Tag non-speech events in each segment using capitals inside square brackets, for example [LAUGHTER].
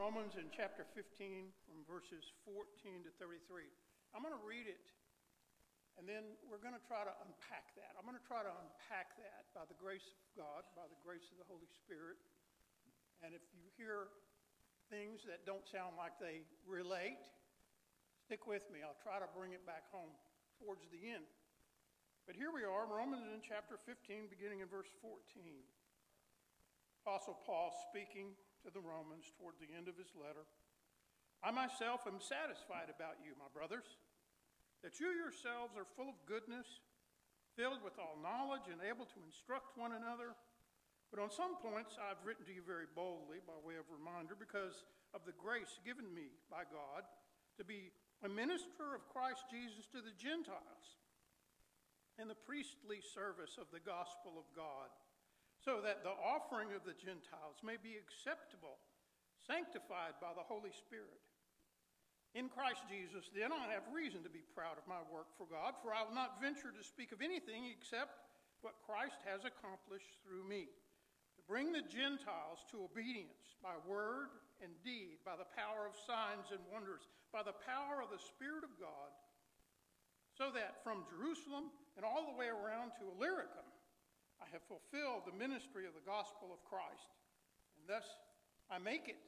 Romans in chapter 15 from verses 14 to 33. I'm going to read it and then we're going to try to unpack that. I'm going to try to unpack that by the grace of God, by the grace of the Holy Spirit. And if you hear things that don't sound like they relate, stick with me. I'll try to bring it back home towards the end. But here we are, Romans in chapter 15, beginning in verse 14. Apostle Paul speaking to the Romans toward the end of his letter. I myself am satisfied about you, my brothers, that you yourselves are full of goodness, filled with all knowledge, and able to instruct one another. But on some points I've written to you very boldly by way of reminder because of the grace given me by God to be a minister of Christ Jesus to the Gentiles in the priestly service of the gospel of God so that the offering of the Gentiles may be acceptable, sanctified by the Holy Spirit. In Christ Jesus, then, I have reason to be proud of my work for God, for I will not venture to speak of anything except what Christ has accomplished through me, to bring the Gentiles to obedience by word and deed, by the power of signs and wonders, by the power of the Spirit of God, so that from Jerusalem and all the way around to Illyricum, have fulfilled the ministry of the gospel of Christ, and thus I make it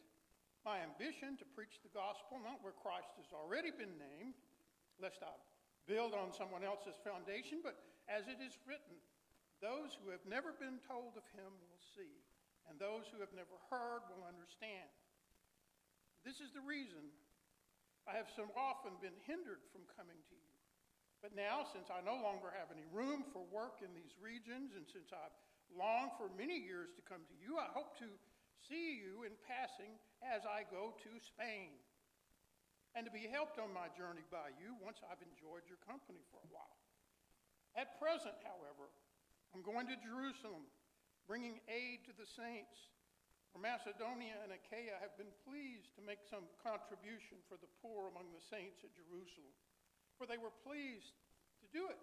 my ambition to preach the gospel not where Christ has already been named, lest I build on someone else's foundation, but as it is written, those who have never been told of him will see, and those who have never heard will understand. This is the reason I have so often been hindered from coming to you. But now, since I no longer have any room for work in these regions, and since I've longed for many years to come to you, I hope to see you in passing as I go to Spain, and to be helped on my journey by you once I've enjoyed your company for a while. At present, however, I'm going to Jerusalem, bringing aid to the saints. For Macedonia and Achaia have been pleased to make some contribution for the poor among the saints at Jerusalem for they were pleased to do it.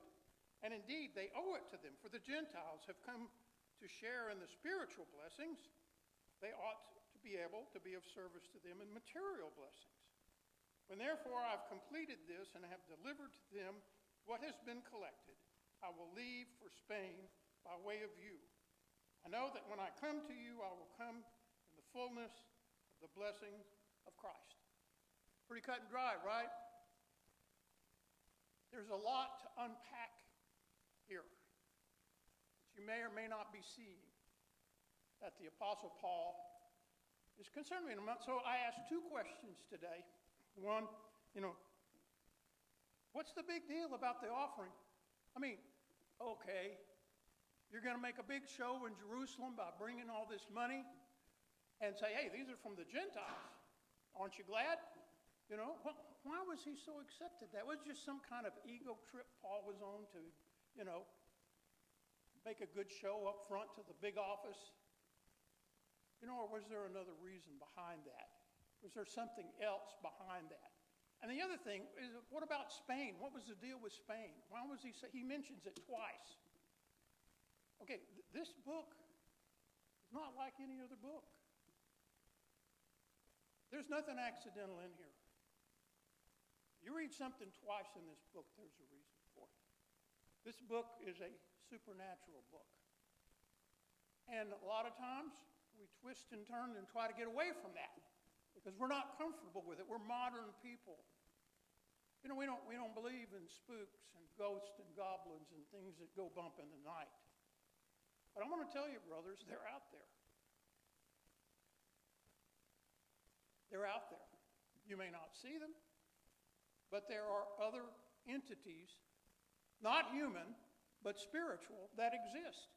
And indeed, they owe it to them, for the Gentiles have come to share in the spiritual blessings. They ought to be able to be of service to them in material blessings. When therefore I've completed this and have delivered to them what has been collected, I will leave for Spain by way of you. I know that when I come to you, I will come in the fullness of the blessings of Christ. Pretty cut and dry, right? There's a lot to unpack here that you may or may not be seeing that the Apostle Paul is concerned with. So I asked two questions today. One, you know, what's the big deal about the offering? I mean, okay, you're going to make a big show in Jerusalem by bringing all this money and say, hey, these are from the Gentiles. Aren't you glad? You know, why was he so accepted? That was just some kind of ego trip Paul was on to, you know, make a good show up front to the big office. You know, or was there another reason behind that? Was there something else behind that? And the other thing is, what about Spain? What was the deal with Spain? Why was he say he mentions it twice? Okay, th- this book is not like any other book. There's nothing accidental in here. You read something twice in this book, there's a reason for it. This book is a supernatural book. And a lot of times we twist and turn and try to get away from that because we're not comfortable with it. We're modern people. You know, we don't, we don't believe in spooks and ghosts and goblins and things that go bump in the night. But I'm going to tell you, brothers, they're out there. They're out there. You may not see them, but there are other entities, not human, but spiritual, that exist.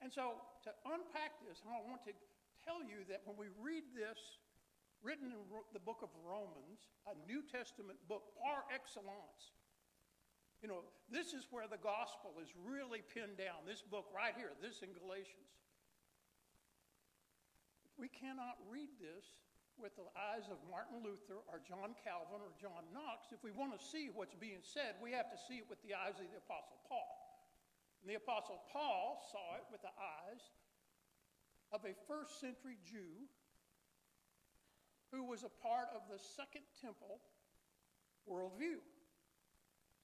And so, to unpack this, I want to tell you that when we read this, written in the book of Romans, a New Testament book par excellence, you know, this is where the gospel is really pinned down. This book right here, this in Galatians. We cannot read this with the eyes of Martin Luther or John Calvin or John Knox. If we want to see what's being said, we have to see it with the eyes of the Apostle Paul. And the Apostle Paul saw it with the eyes of a first century Jew who was a part of the Second Temple worldview.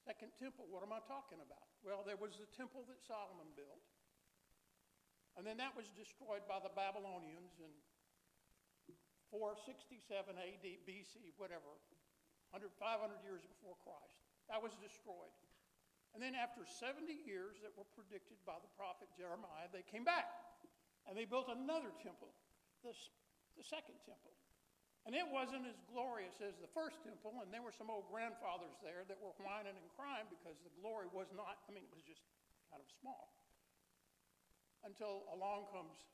Second Temple, what am I talking about? Well, there was the temple that Solomon built, and then that was destroyed by the Babylonians in 467 AD, BC, whatever, 100, 500 years before Christ. That was destroyed. And then after 70 years that were predicted by the prophet Jeremiah, they came back and they built another temple, the, the second temple. And it wasn't as glorious as the first temple, and there were some old grandfathers there that were whining and crying because the glory was not, I mean, it was just kind of small. Until along comes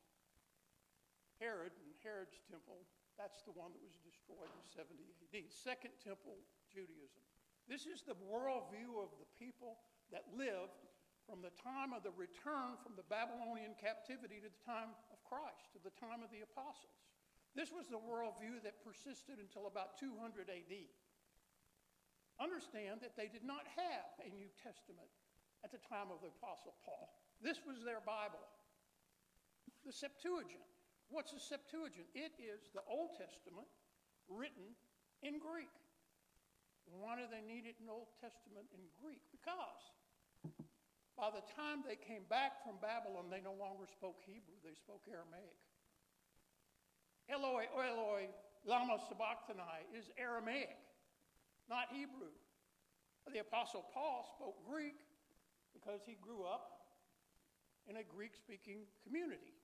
Herod and Herod's temple. That's the one that was destroyed in 70 AD. Second temple Judaism. This is the worldview of the people that lived from the time of the return from the Babylonian captivity to the time of Christ, to the time of the apostles. This was the worldview that persisted until about 200 AD. Understand that they did not have a New Testament at the time of the Apostle Paul. This was their Bible. The Septuagint. What's the Septuagint? It is the Old Testament written in Greek. Why do they need it in Old Testament in Greek? Because by the time they came back from Babylon, they no longer spoke Hebrew, they spoke Aramaic. Eloi, Eloi, lama sabachthani is Aramaic, not Hebrew. The Apostle Paul spoke Greek because he grew up in a Greek speaking community.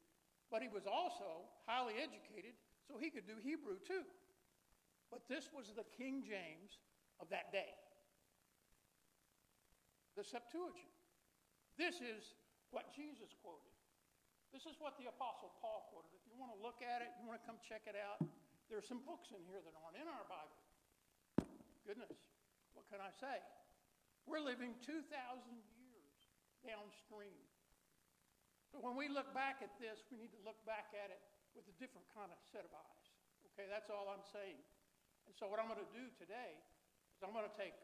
But he was also highly educated, so he could do Hebrew too. But this was the King James of that day the Septuagint. This is what Jesus quoted. This is what the Apostle Paul quoted. If you want to look at it, you want to come check it out, there are some books in here that aren't in our Bible. Goodness, what can I say? We're living 2,000 years downstream. So when we look back at this, we need to look back at it with a different kind of set of eyes. Okay, that's all I'm saying. And so what I'm going to do today is I'm going to take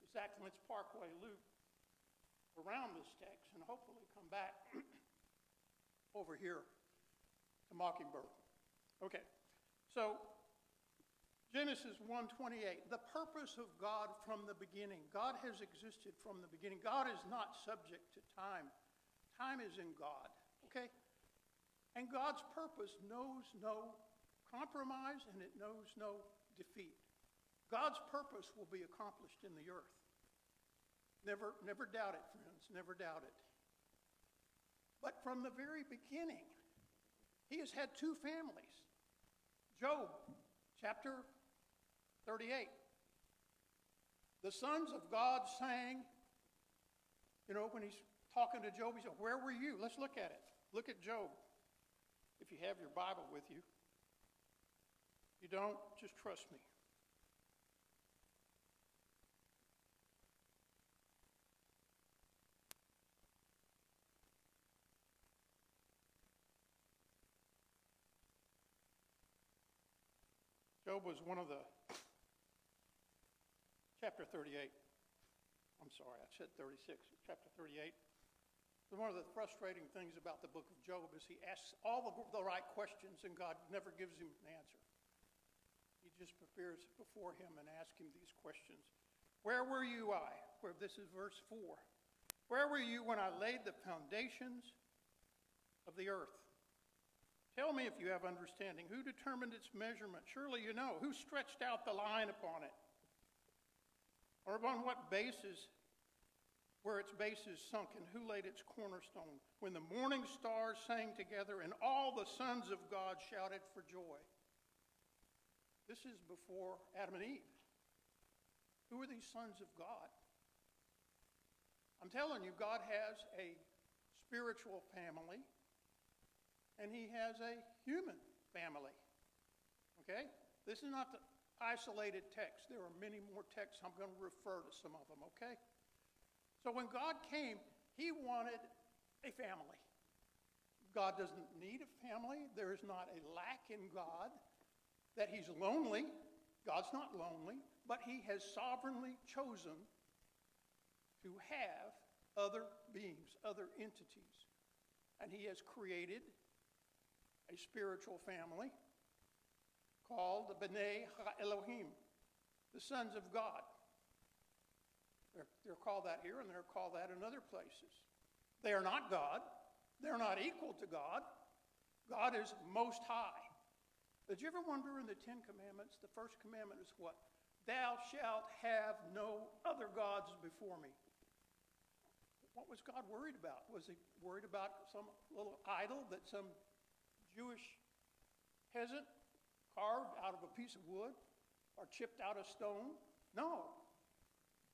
the Lentz Parkway loop around this text and hopefully come back [CLEARS THROAT] over here to Mockingbird. Okay, so Genesis 1:28, the purpose of God from the beginning. God has existed from the beginning. God is not subject to time. Time is in God, okay? And God's purpose knows no compromise and it knows no defeat. God's purpose will be accomplished in the earth. Never, never doubt it, friends. Never doubt it. But from the very beginning, he has had two families. Job, chapter 38. The sons of God sang, you know, when he's talking to Job, he said, Where were you? Let's look at it. Look at Job, if you have your Bible with you. You don't, just trust me. Job was one of the, chapter 38. I'm sorry, I said 36, chapter 38. One of the frustrating things about the book of Job is he asks all the, right questions and God never gives him an answer. He just prepares before him and asks him these questions. Where were you, I? Where this is verse 4. Where were you when I laid the foundations of the earth? Tell me if you have understanding. Who determined its measurement? Surely you know. Who stretched out the line upon it? Or upon what basis, where its base is sunk, and who laid its cornerstone? When the morning stars sang together and all the sons of God shouted for joy. This is before Adam and Eve. Who are these sons of God? I'm telling you, God has a spiritual family and he has a human family. Okay? This is not the isolated text. There are many more texts. I'm going to refer to some of them, okay? So when God came, he wanted a family. God doesn't need a family. There is not a lack in God that he's lonely. God's not lonely, but he has sovereignly chosen to have other beings, other entities. And he has created a spiritual family called the B'nai Elohim, the sons of God. They're, they're called that here and they're called that in other places. They are not God. They're not equal to God. God is most high. Did you ever wonder in the Ten Commandments, the first commandment is what? Thou shalt have no other gods before me. What was God worried about? Was he worried about some little idol that some Jewish peasant carved out of a piece of wood or chipped out of stone? No.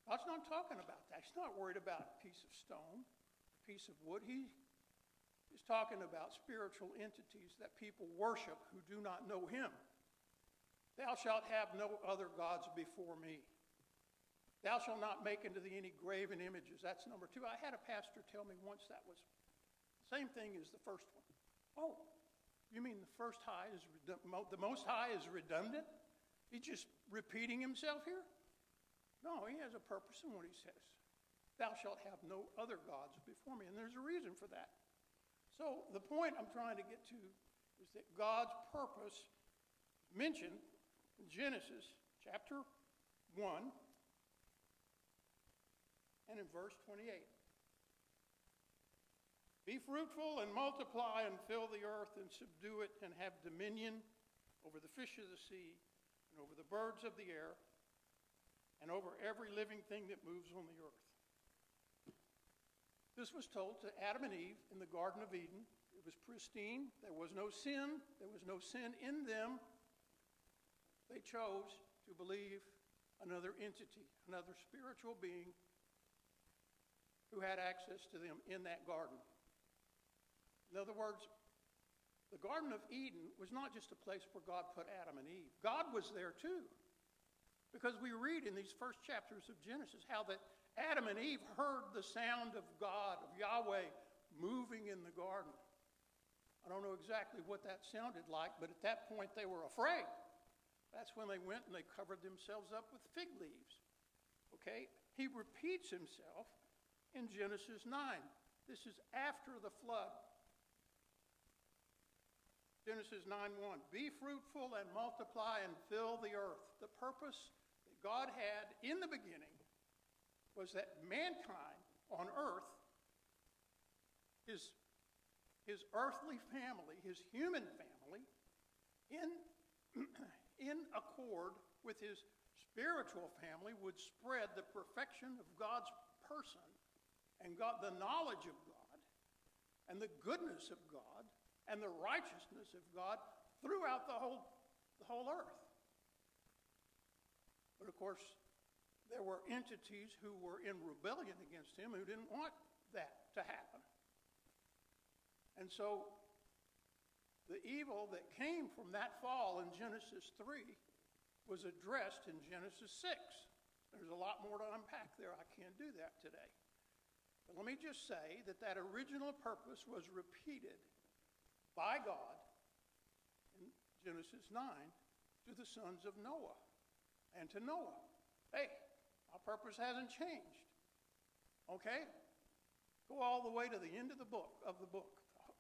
God's not talking about that. He's not worried about a piece of stone, a piece of wood. He is talking about spiritual entities that people worship who do not know Him. Thou shalt have no other gods before me. Thou shalt not make unto thee any graven images. That's number two. I had a pastor tell me once that was the same thing as the first one. Oh, you mean the first high is the most high is redundant? He's just repeating himself here? No, he has a purpose in what he says. Thou shalt have no other gods before me. And there's a reason for that. So the point I'm trying to get to is that God's purpose mentioned in Genesis chapter 1 and in verse 28. Be fruitful and multiply and fill the earth and subdue it and have dominion over the fish of the sea and over the birds of the air and over every living thing that moves on the earth. This was told to Adam and Eve in the Garden of Eden. It was pristine. There was no sin. There was no sin in them. They chose to believe another entity, another spiritual being who had access to them in that garden. In other words, the Garden of Eden was not just a place where God put Adam and Eve. God was there too. Because we read in these first chapters of Genesis how that Adam and Eve heard the sound of God, of Yahweh, moving in the garden. I don't know exactly what that sounded like, but at that point they were afraid. That's when they went and they covered themselves up with fig leaves. Okay? He repeats himself in Genesis 9. This is after the flood. Genesis 9 1. Be fruitful and multiply and fill the earth. The purpose God had in the beginning was that mankind on earth, his, his earthly family, his human family, in, [CLEARS THROAT] in accord with his spiritual family, would spread the perfection of God's person and God, the knowledge of God and the goodness of God and the righteousness of God throughout the whole, the whole earth. But of course, there were entities who were in rebellion against him who didn't want that to happen. And so the evil that came from that fall in Genesis 3 was addressed in Genesis 6. There's a lot more to unpack there. I can't do that today. But let me just say that that original purpose was repeated by God in Genesis 9 to the sons of Noah and to Noah. Hey, our purpose hasn't changed. Okay? Go all the way to the end of the book of the book,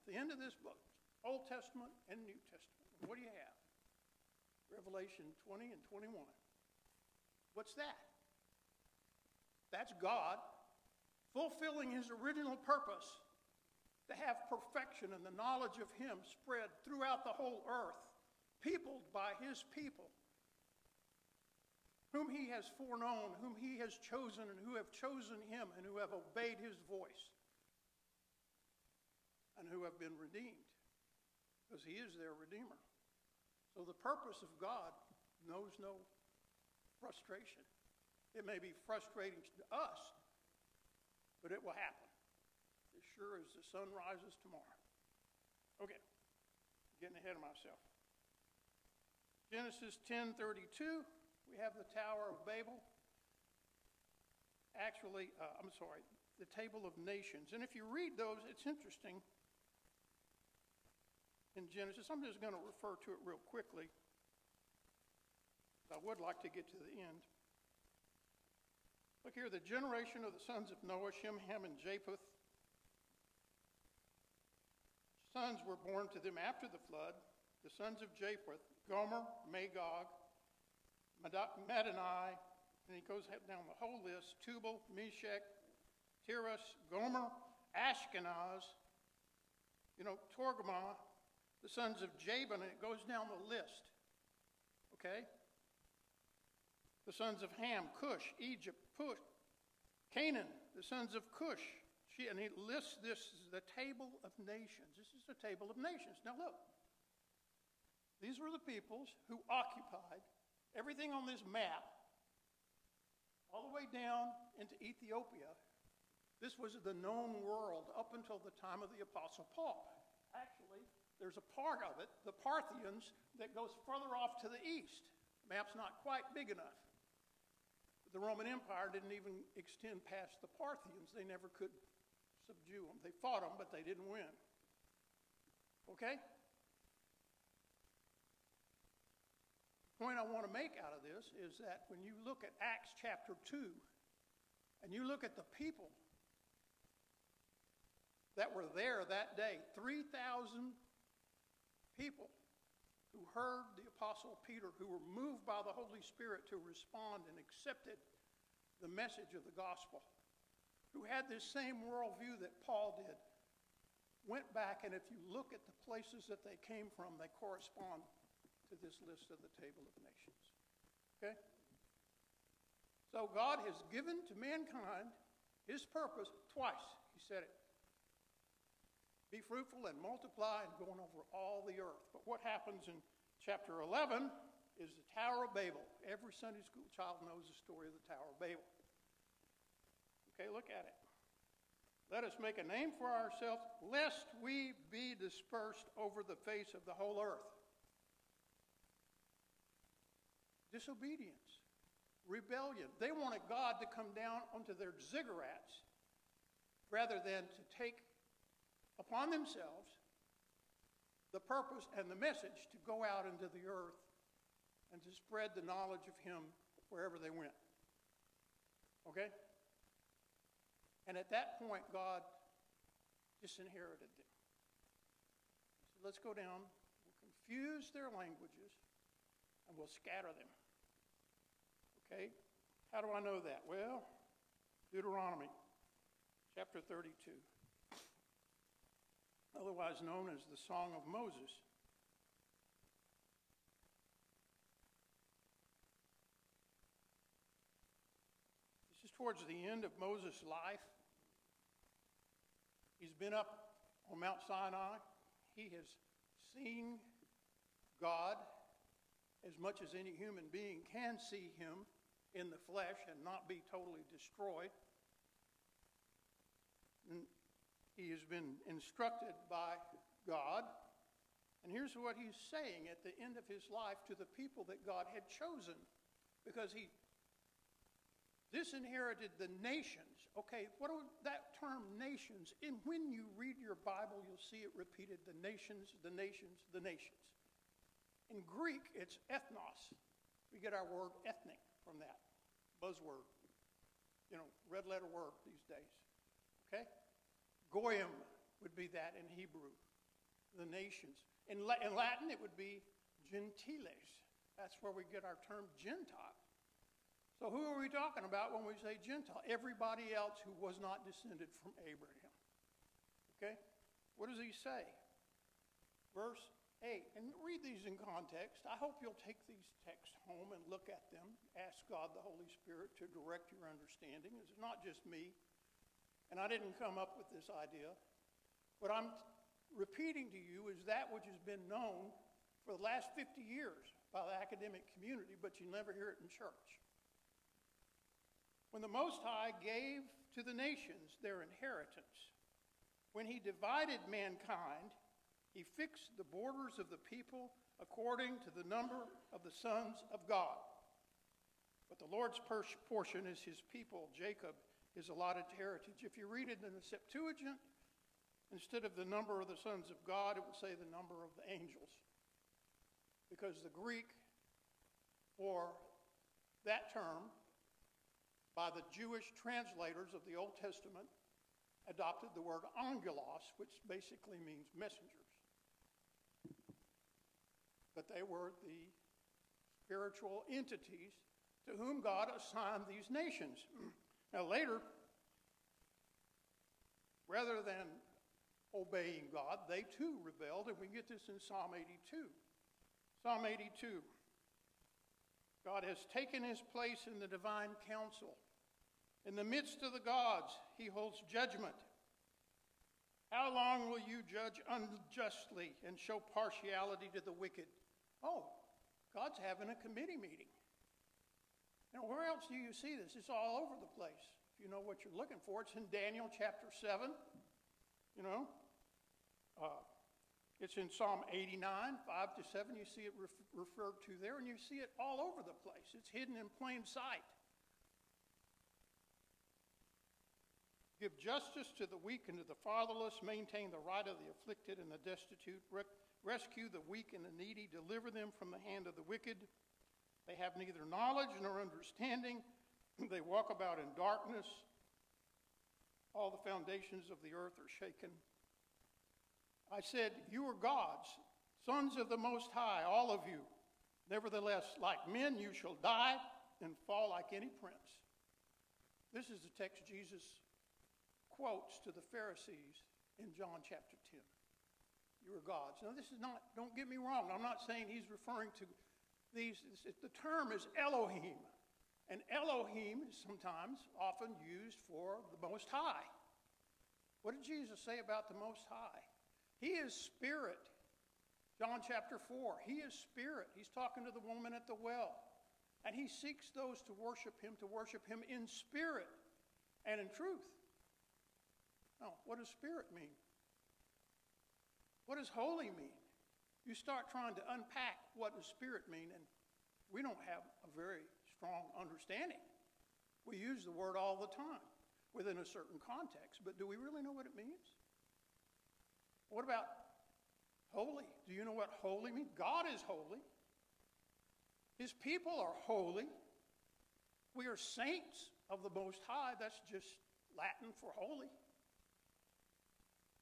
the end of this book, Old Testament and New Testament. What do you have? Revelation 20 and 21. What's that? That's God fulfilling his original purpose to have perfection and the knowledge of him spread throughout the whole earth, peopled by his people, whom he has foreknown, whom he has chosen, and who have chosen him, and who have obeyed his voice, and who have been redeemed, because he is their redeemer. So the purpose of God knows no frustration. It may be frustrating to us, but it will happen as sure as the sun rises tomorrow. Okay, getting ahead of myself. Genesis 10:32, we have the Tower of Babel. Actually, uh, I'm sorry, the Table of Nations. And if you read those, it's interesting. In Genesis, I'm just going to refer to it real quickly. I would like to get to the end. Look here, the generation of the sons of Noah, Shem, Ham, and Japheth. Sons were born to them after the flood. The sons of Japheth, Gomer, Magog, Madai, and he goes down the whole list Tubal, Meshech, Tiras, Gomer, Ashkenaz, you know, Togarmah, the sons of Javan, and it goes down the list. Okay? The sons of Ham, Cush, Egypt, Put, Canaan, the sons of Cush. She, and he lists this as the table of nations. This is the table of nations. Now look, these were the peoples who occupied everything on this map, all the way down into Ethiopia. This was the known world up until the time of the Apostle Paul. Actually, there's a part of it, the Parthians, that goes further off to the east. The map's not quite big enough. The Roman Empire didn't even extend past the Parthians. They never could subdue them. They fought them, but they didn't win. Okay? Point I want to make out of this is that when you look at Acts chapter 2 and you look at the people that were there that day 3,000 people who heard the Apostle Peter, who were moved by the Holy Spirit to respond and accepted the message of the gospel who had this same worldview that Paul did, went back, and if you look at the places that they came from, they correspond to this list of the table of nations. Okay? So God has given to mankind his purpose twice. He said it. Be fruitful and multiply and going over all the earth. But what happens in chapter 11 is the Tower of Babel. Every Sunday school child knows the story of the Tower of Babel. Okay, look at it. Let us make a name for ourselves, lest we be dispersed over the face of the whole earth. Disobedience, rebellion. They wanted God to come down onto their ziggurats rather than to take upon themselves the purpose and the message to go out into the earth and to spread the knowledge of Him wherever they went. Okay? And at that point, God disinherited them. So let's go down, we'll confuse their languages, and we'll scatter them. Okay? How do I know that? Well, Deuteronomy chapter 32, otherwise known as the Song of Moses. This is towards the end of Moses' life. He's been up on Mount Sinai. He has seen God as much as any human being can see him in the flesh and not be totally destroyed. And he has been instructed by God. And here's what he's saying at the end of his life to the people that God had chosen because he disinherited the nations Okay, what are that term nations? And when you read your Bible, you'll see it repeated the nations, the nations, the nations. In Greek, it's ethnos. We get our word ethnic from that buzzword, you know, red letter word these days. Okay? Goyim would be that in Hebrew, the nations. In, in Latin, it would be gentiles. That's where we get our term Gentile. So, who are we talking about when we say Gentile? Everybody else who was not descended from Abraham. Okay? What does he say? Verse 8. And read these in context. I hope you'll take these texts home and look at them. Ask God the Holy Spirit to direct your understanding. It's not just me. And I didn't come up with this idea. What I'm repeating to you is that which has been known for the last 50 years by the academic community, but you never hear it in church. When the Most High gave to the nations their inheritance, when he divided mankind, he fixed the borders of the people according to the number of the sons of God. But the Lord's portion is his people, Jacob, his allotted heritage. If you read it in the Septuagint, instead of the number of the sons of God, it will say the number of the angels. Because the Greek for that term by the Jewish translators of the Old Testament adopted the word angelos, which basically means messengers. But they were the spiritual entities to whom God assigned these nations. [CLEARS THROAT] now, later, rather than obeying God, they too rebelled, and we get this in Psalm 82. Psalm 82. God has taken his place in the divine council. In the midst of the gods, he holds judgment. How long will you judge unjustly and show partiality to the wicked? Oh, God's having a committee meeting. Now, where else do you see this? It's all over the place. If you know what you're looking for, it's in Daniel chapter 7. You know, uh, it's in Psalm 89, 5 to 7. You see it ref- referred to there, and you see it all over the place. It's hidden in plain sight. Give justice to the weak and to the fatherless, maintain the right of the afflicted and the destitute, rescue the weak and the needy, deliver them from the hand of the wicked. They have neither knowledge nor understanding. [CLEARS THROAT] they walk about in darkness. All the foundations of the earth are shaken. I said, You are gods, sons of the Most High, all of you. Nevertheless, like men, you shall die and fall like any prince. This is the text Jesus quotes to the Pharisees in John chapter 10. You are gods. Now, this is not, don't get me wrong, I'm not saying he's referring to these, the term is Elohim. And Elohim is sometimes often used for the Most High. What did Jesus say about the Most High? He is spirit. John chapter 4. He is spirit. He's talking to the woman at the well. And he seeks those to worship him, to worship him in spirit and in truth. Now, what does spirit mean? What does holy mean? You start trying to unpack what does spirit mean, and we don't have a very strong understanding. We use the word all the time within a certain context, but do we really know what it means? What about holy? Do you know what holy means? God is holy. His people are holy. We are saints of the Most High. That's just Latin for holy.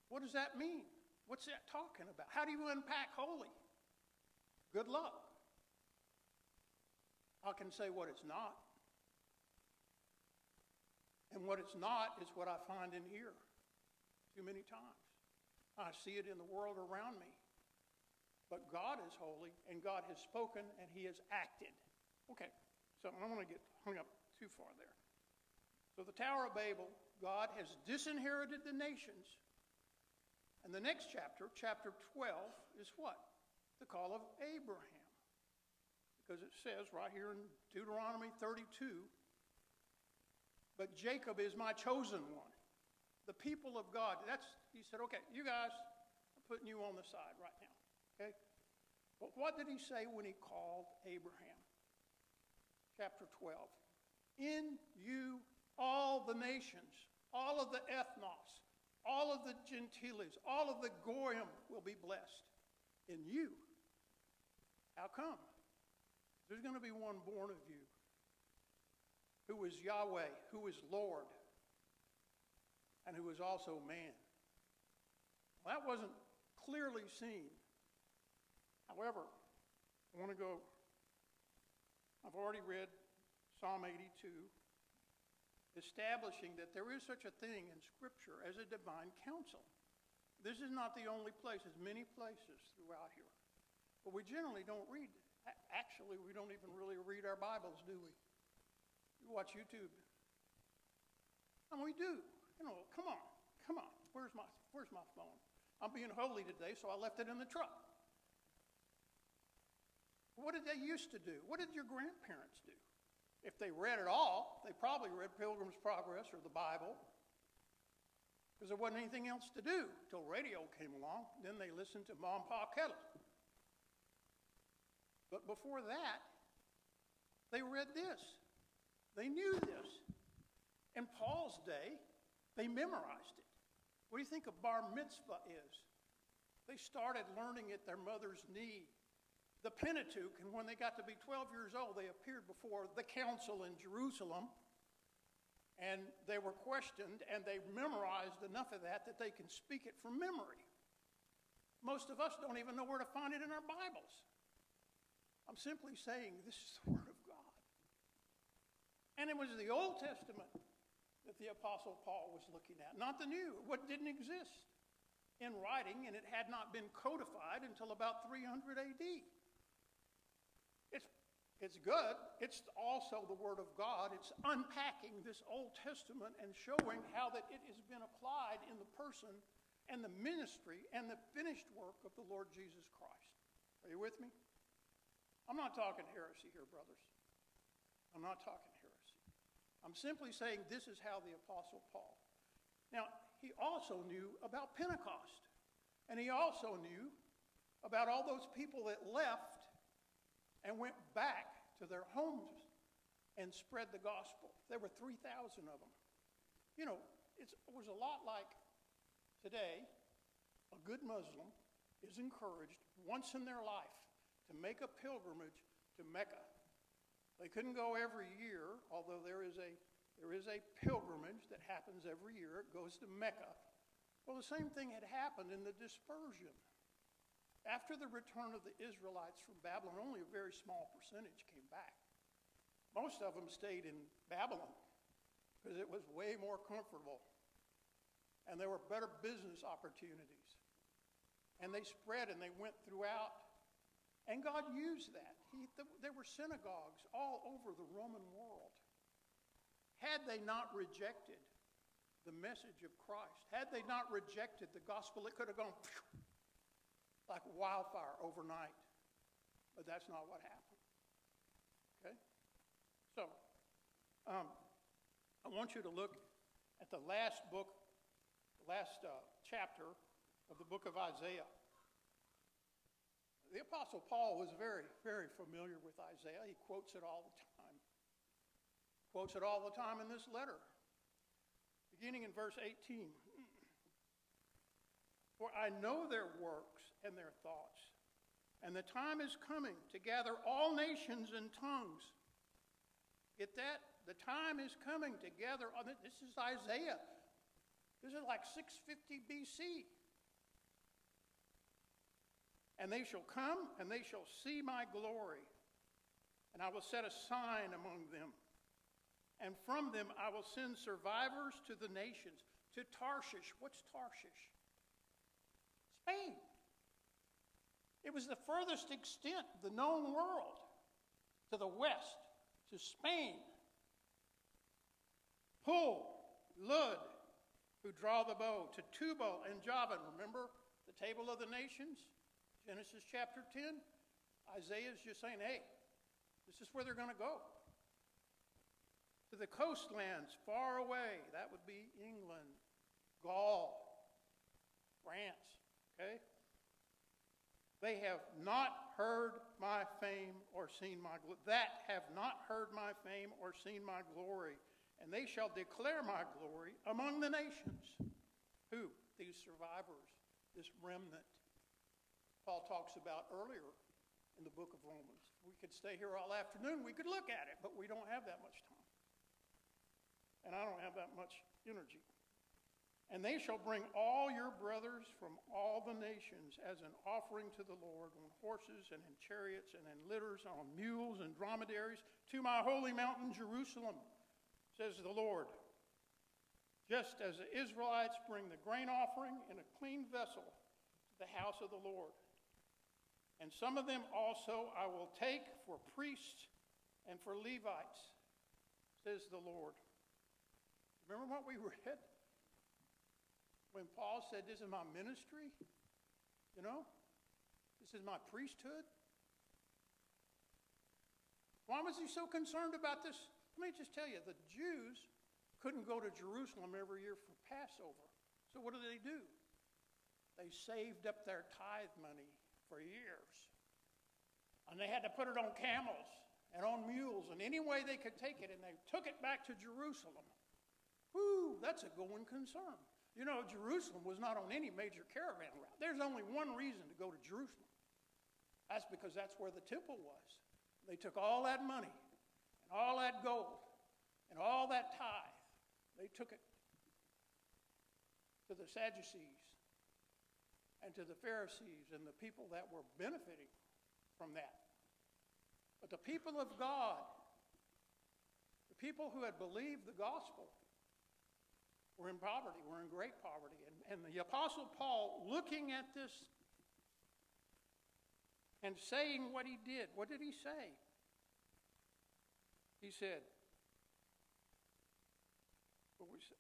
What does that mean? What's that talking about? How do you unpack holy? Good luck. I can say what it's not. And what it's not is what I find in here too many times. I see it in the world around me. But God is holy, and God has spoken, and He has acted. Okay, so I don't want to get hung up too far there. So the Tower of Babel, God has disinherited the nations and the next chapter, chapter 12, is what? The call of Abraham. Because it says right here in Deuteronomy 32 But Jacob is my chosen one. The people of God. That's, he said, okay, you guys, I'm putting you on the side right now. Okay? But what did he say when he called Abraham? Chapter 12. In you all the nations, all of the ethnos, all of the Gentiles, all of the Goyim will be blessed in you. How come? There's going to be one born of you who is Yahweh, who is Lord, and who is also man. Well, that wasn't clearly seen. However, I want to go, I've already read Psalm 82 establishing that there is such a thing in Scripture as a divine council. This is not the only place, there's many places throughout here. But we generally don't read. Actually, we don't even really read our Bibles, do we? We watch YouTube. And we do. You know, come on, come on. Where's my, where's my phone? I'm being holy today, so I left it in the truck. What did they used to do? What did your grandparents do? If they read at all, they probably read Pilgrim's Progress or the Bible because there wasn't anything else to do until radio came along. Then they listened to Mom Pa Kettle. But before that, they read this. They knew this. In Paul's day, they memorized it. What do you think a bar mitzvah is? They started learning at their mother's knee the Pentateuch, and when they got to be 12 years old, they appeared before the council in Jerusalem, and they were questioned, and they memorized enough of that that they can speak it from memory. Most of us don't even know where to find it in our Bibles. I'm simply saying this is the [LAUGHS] Word of God. And it was the Old Testament that the Apostle Paul was looking at, not the New, what didn't exist in writing, and it had not been codified until about 300 AD. It's, good. It's also the Word of God. It's unpacking this Old Testament and showing how that it has been applied in the person and the ministry and the finished work of the Lord Jesus Christ. Are you with me? I'm not talking heresy here, brothers. I'm not talking heresy. I'm simply saying this is how the Apostle Paul. Now, he also knew about Pentecost, and he also knew about all those people that left and went back to their homes and spread the gospel. There were 3,000 of them. You know, it was a lot like today, a good Muslim is encouraged once in their life to make a pilgrimage to Mecca. They couldn't go every year, although there is a, there is a pilgrimage that happens every year. It goes to Mecca. Well, the same thing had happened in the dispersion. After the return of the Israelites from Babylon, only a very small percentage came back. Most of them stayed in Babylon because it was way more comfortable and there were better business opportunities. And they spread and they went throughout. And God used that. He, th- there were synagogues all over the Roman world. Had they not rejected the message of Christ, had they not rejected the gospel, it could have gone phew, like wildfire overnight. But that's not what happened. Okay? So, um, I want you to look at the last book the last uh, chapter of the book of Isaiah. The Apostle Paul was very, very familiar with Isaiah. He quotes it all the time. Quotes it all the time in this letter. Beginning in verse 18. For I know their works and their thoughts, and the time is coming to gather all nations and tongues. Get that? The time is coming to gather. This is Isaiah this is like 650 BC. And they shall come and they shall see my glory. And I will set a sign among them. And from them I will send survivors to the nations, to Tarshish. What's Tarshish? Spain. It was the furthest extent of the known world to the west, to Spain. Pul, Lud, who draw the bow, to Tubal and Javan. Remember the table of the nations? Genesis chapter 10. Isaiah is just saying, hey, this is where they're going to go. To the coastlands far away, that would be England, Gaul, France, okay? They have not heard my fame or seen my glory. That have not heard my fame or seen my glory and they shall declare my glory among the nations. Who? These survivors, this remnant. Paul talks about earlier in the book of Romans. We could stay here all afternoon, we could look at it, but we don't have that much time. And I don't have that much energy. And they shall bring all your brothers from all the nations as an offering to the Lord on horses and in chariots and in litters, on mules and dromedaries, to my holy mountain Jerusalem says the Lord. Just as the Israelites bring the grain offering in a clean vessel to the house of the Lord. And some of them also I will take for priests and for Levites, says the Lord. Remember what we [LAUGHS] read? When Paul said, This is my ministry, you know, this is my priesthood. Why was he so concerned about this let me just tell you, the Jews couldn't go to Jerusalem every year for Passover. So what did they do? They saved up their tithe money for years. And they had to put it on camels and on mules and any way they could take it, and they took it back to Jerusalem. Whoo, that's a going concern. You know, Jerusalem was not on any major caravan route. There's only one reason to go to Jerusalem. That's because that's where the temple was. They took all that money and all that gold and all that tithe, they took it to the Sadducees and to the Pharisees and the people that were benefiting from that. But the people of God, the people who had believed the gospel, were in poverty, We're in great poverty. And, and the Apostle Paul, looking at this and saying what he did, what did he say? He said, what say,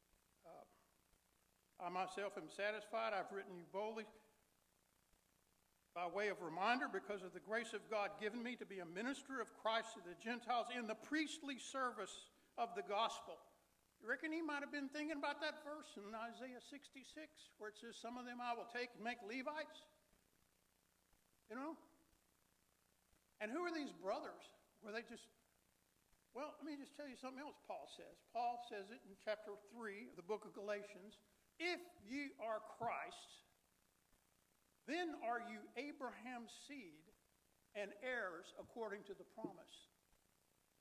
uh, I myself am satisfied. I've written you boldly by way of reminder because of the grace of God given me to be a minister of Christ to the Gentiles in the priestly service of the gospel. You reckon he might have been thinking about that verse in Isaiah 66 where it says, Some of them I will take and make Levites? You know? And who are these brothers? Were they just. Well, let me just tell you something else Paul says. Paul says it in chapter 3 of the book of Galatians. If ye are Christ, then are you Abraham's seed and heirs according to the promise.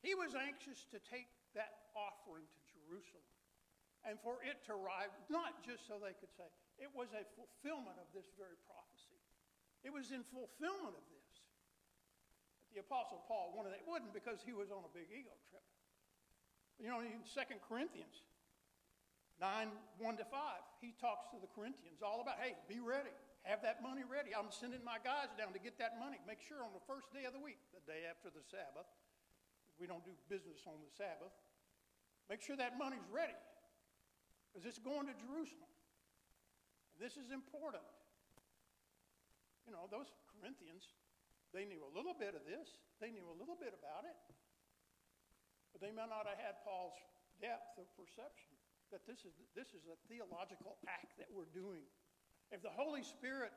He was anxious to take that offering to Jerusalem and for it to arrive, not just so they could say, it was a fulfillment of this very prophecy. It was in fulfillment of this. The Apostle Paul wanted it. Wasn't because he was on a big ego trip. You know, in 2 Corinthians 9 1 to 5, he talks to the Corinthians all about, hey, be ready. Have that money ready. I'm sending my guys down to get that money. Make sure on the first day of the week, the day after the Sabbath, we don't do business on the Sabbath, make sure that money's ready because it's going to Jerusalem. This is important. You know, those Corinthians, they knew a little bit of this, they knew a little bit about it, but they might not have had Paul's depth of perception that this is, this is a theological act that we're doing. If the Holy Spirit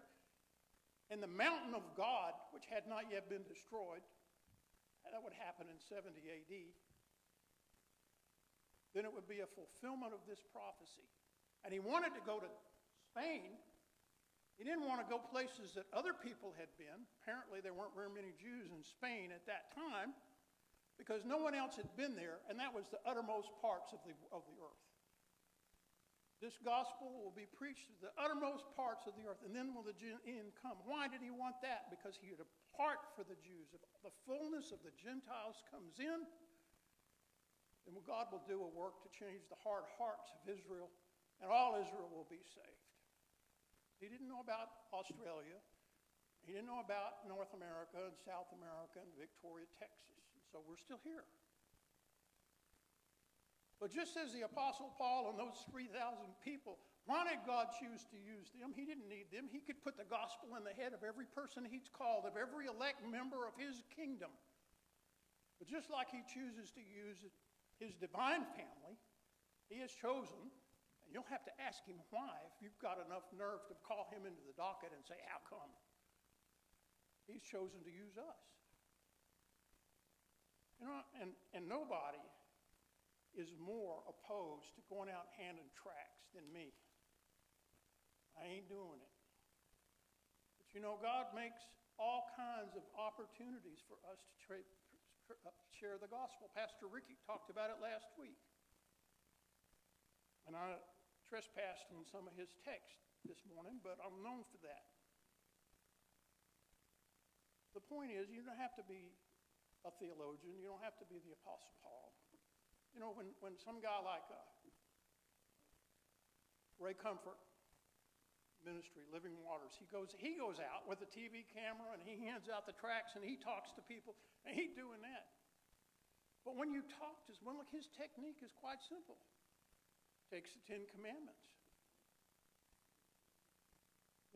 and the mountain of God, which had not yet been destroyed, that would happen in 70 AD, then it would be a fulfillment of this prophecy. And he wanted to go to Spain. He didn't want to go places that other people had been. Apparently, there weren't very many Jews in Spain at that time because no one else had been there, and that was the uttermost parts of the, of the earth. This gospel will be preached to the uttermost parts of the earth, and then will the end come. Why did he want that? Because he had a part for the Jews. If the fullness of the Gentiles comes in, then God will do a work to change the hard hearts of Israel, and all Israel will be saved. He didn't know about Australia. He didn't know about North America and South America and Victoria, Texas. And so we're still here. But just as the Apostle Paul and those 3,000 people, why did God choose to use them? He didn't need them. He could put the gospel in the head of every person he's called, of every elect member of his kingdom. But just like he chooses to use his divine family, he has chosen, and you'll have to ask him why if you've got enough nerve to call him into the docket and say, How come? He's chosen to use us. You know, and, and nobody is more opposed to going out handing tracts than me. I ain't doing it. But you know, God makes all kinds of opportunities for us to share the gospel. Pastor Ricky talked about it last week. And I trespassed on some of his text this morning, but I'm known for that. The point is, you don't have to be a theologian, you don't have to be the Apostle Paul. You know, when, when some guy like uh, Ray Comfort, ministry, Living Waters, he goes, he goes out with a TV camera and he hands out the tracts and he talks to people, and he's doing that. But when you talk to well, look, his technique is quite simple. Takes the Ten Commandments.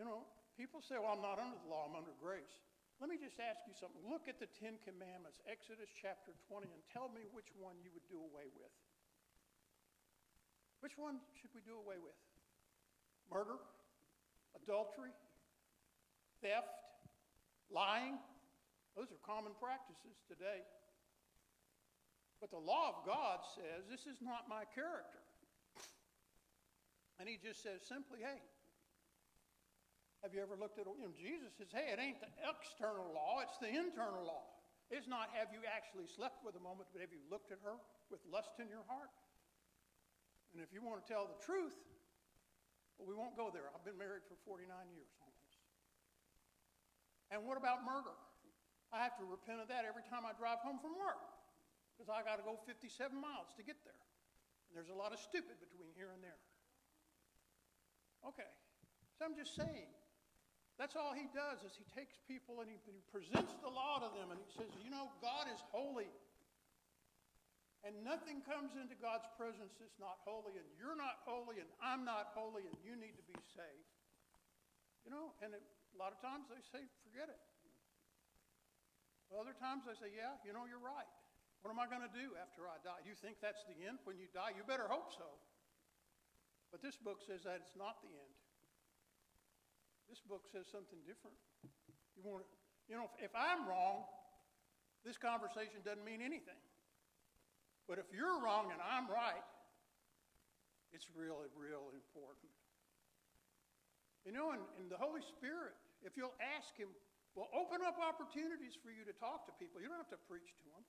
You know, people say, well, I'm not under the law, I'm under grace. Let me just ask you something. Look at the Ten Commandments, Exodus chapter 20, and tell me which one you would do away with. Which one should we do away with? Murder? Adultery? Theft? Lying? Those are common practices today. But the law of God says this is not my character. And he just says simply, hey, have you ever looked at, you know, Jesus says, hey, it ain't the external law, it's the internal law. It's not have you actually slept with a woman, but have you looked at her with lust in your heart? And if you want to tell the truth, well, we won't go there. I've been married for 49 years almost. And what about murder? I have to repent of that every time I drive home from work because I got to go 57 miles to get there. And there's a lot of stupid between here and there. Okay, so I'm just saying. That's all he does is he takes people and he presents the law to them and he says, you know, God is holy. And nothing comes into God's presence that's not holy, and you're not holy, and I'm not holy, and you need to be saved. You know, and it, a lot of times they say, forget it. Other times they say, yeah, you know, you're right. What am I going to do after I die? You think that's the end when you die? You better hope so. But this book says that it's not the end. This book says something different. You want you know, if, if I'm wrong, this conversation doesn't mean anything. But if you're wrong and I'm right, it's really, real important. You know, and, and the Holy Spirit, if you'll ask Him, will open up opportunities for you to talk to people. You don't have to preach to them.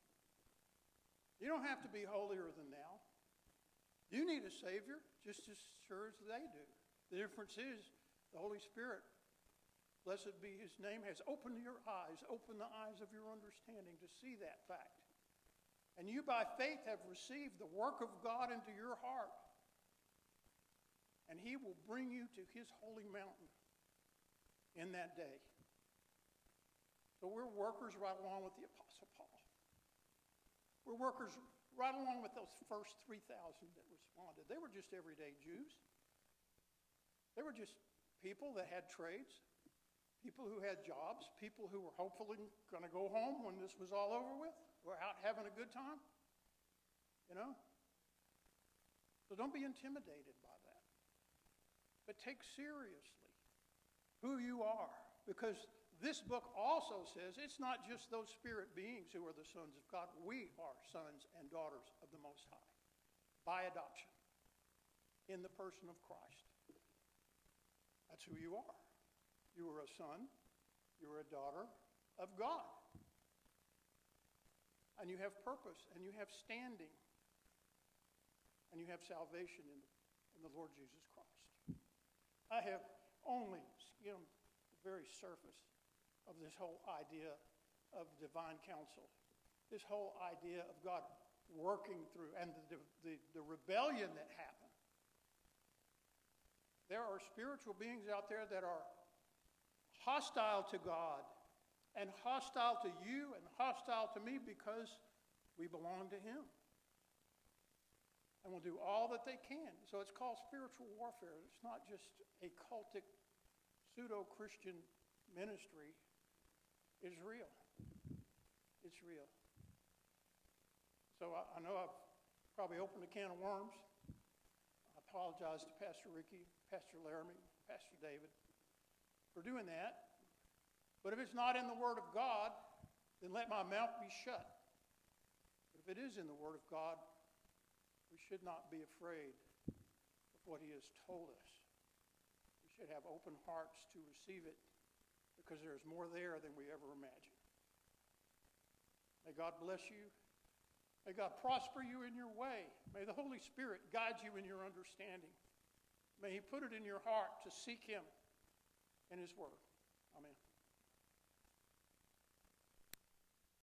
You don't have to be holier than thou. You need a Savior just as sure as they do. The difference is the Holy Spirit, blessed be His name, has opened your eyes, opened the eyes of your understanding to see that fact. And you, by faith, have received the work of God into your heart. And He will bring you to His holy mountain in that day. So we're workers right along with the Apostle Paul. We're workers right along with those first 3,000 that responded. They were just everyday Jews. They were just people that had trades, people who had jobs, people who were hopefully going to go home when this was all over with. We're out having a good time. You know? So don't be intimidated by that. But take seriously who you are. Because this book also says it's not just those spirit beings who are the sons of God. We are sons and daughters of the Most High by adoption in the person of Christ. That's who you are. You are a son, you are a daughter of God and you have purpose, and you have standing, and you have salvation in, in the Lord Jesus Christ. I have only skimmed the very surface of this whole idea of divine council, this whole idea of God working through, and the, the, the rebellion that happened. There are spiritual beings out there that are hostile to God and hostile to you and hostile to me because we belong to Him. And will do all that they can. So it's called spiritual warfare. It's not just a cultic, pseudo Christian ministry. It's real. It's real. So I, I know I've probably opened a can of worms. I apologize to Pastor Ricky, Pastor Laramie, Pastor David for doing that. But if it's not in the Word of God, then let my mouth be shut. But if it is in the Word of God, we should not be afraid of what He has told us. We should have open hearts to receive it because there's more there than we ever imagined. May God bless you. May God prosper you in your way. May the Holy Spirit guide you in your understanding. May He put it in your heart to seek Him in His Word.